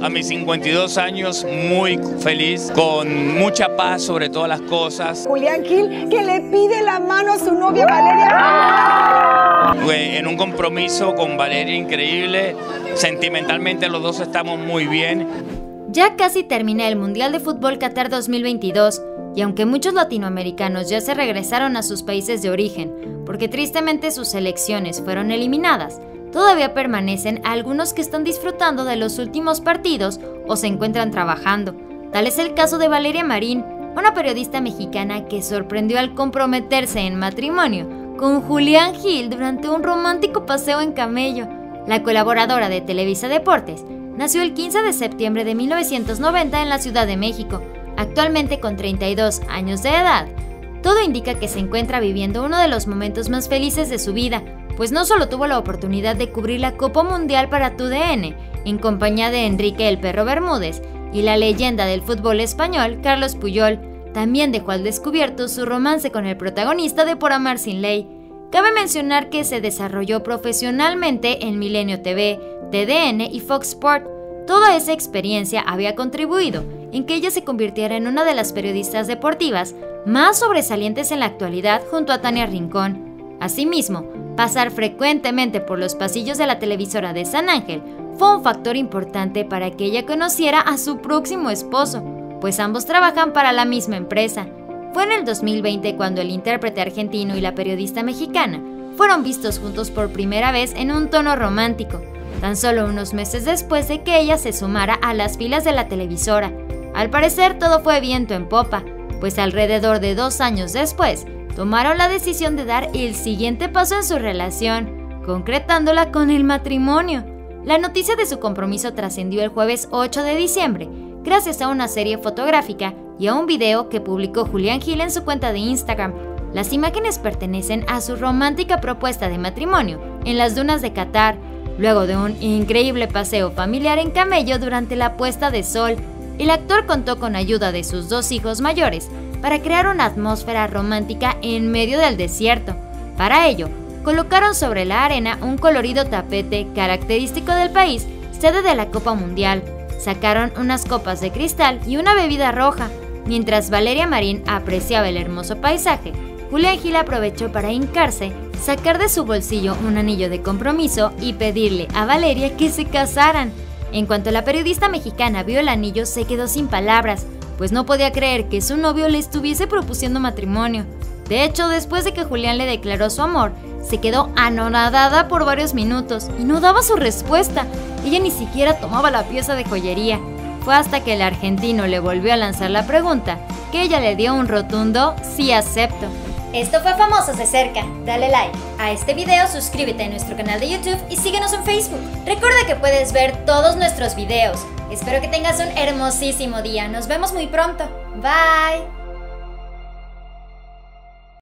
A mis 52 años, muy feliz, con mucha paz sobre todas las cosas. Julián Gil, que le pide la mano a su novia Valeria. En un compromiso con Valeria increíble, sentimentalmente los dos estamos muy bien. Ya casi termina el Mundial de Fútbol Qatar 2022 y aunque muchos latinoamericanos ya se regresaron a sus países de origen, porque tristemente sus selecciones fueron eliminadas, todavía permanecen algunos que están disfrutando de los últimos partidos o se encuentran trabajando. Tal es el caso de Valeria Marín, una periodista mexicana que sorprendió al comprometerse en matrimonio con Julián Gil durante un romántico paseo en camello. La colaboradora de Televisa Deportes nació el 15 de septiembre de 1990 en la Ciudad de México, actualmente con 32 años de edad. Todo indica que se encuentra viviendo uno de los momentos más felices de su vida, pues no solo tuvo la oportunidad de cubrir la Copa Mundial para TUDN, en compañía de Enrique el Perro Bermúdez y la leyenda del fútbol español, Carlos Puyol, también dejó al descubierto su romance con el protagonista de Por Amar Sin Ley. Cabe mencionar que se desarrolló profesionalmente en Milenio TV, TDN y Fox Sport. Toda esa experiencia había contribuido en que ella se convirtiera en una de las periodistas deportivas más sobresalientes en la actualidad junto a Tania Rincón. Asimismo, Pasar frecuentemente por los pasillos de la televisora de San Ángel fue un factor importante para que ella conociera a su próximo esposo, pues ambos trabajan para la misma empresa. Fue en el 2020 cuando el intérprete argentino y la periodista mexicana fueron vistos juntos por primera vez en un tono romántico, tan solo unos meses después de que ella se sumara a las filas de la televisora. Al parecer todo fue viento en popa, pues alrededor de dos años después, tomaron la decisión de dar el siguiente paso en su relación, concretándola con el matrimonio. La noticia de su compromiso trascendió el jueves 8 de diciembre, gracias a una serie fotográfica y a un video que publicó Julián Gil en su cuenta de Instagram. Las imágenes pertenecen a su romántica propuesta de matrimonio en las dunas de Qatar, luego de un increíble paseo familiar en camello durante la puesta de sol. El actor contó con ayuda de sus dos hijos mayores, para crear una atmósfera romántica en medio del desierto. Para ello, colocaron sobre la arena un colorido tapete característico del país, sede de la Copa Mundial. Sacaron unas copas de cristal y una bebida roja. Mientras Valeria Marín apreciaba el hermoso paisaje, Julián Gil aprovechó para hincarse, sacar de su bolsillo un anillo de compromiso y pedirle a Valeria que se casaran. En cuanto la periodista mexicana vio el anillo, se quedó sin palabras pues no podía creer que su novio le estuviese propusiendo matrimonio. De hecho, después de que Julián le declaró su amor, se quedó anonadada por varios minutos y no daba su respuesta. Ella ni siquiera tomaba la pieza de joyería. Fue hasta que el argentino le volvió a lanzar la pregunta que ella le dio un rotundo sí acepto. Esto fue Famosos de Cerca. Dale like a este video, suscríbete a nuestro canal de YouTube y síguenos en Facebook. Recuerda que puedes ver todos nuestros videos. Espero que tengas un hermosísimo día. Nos vemos muy pronto. Bye.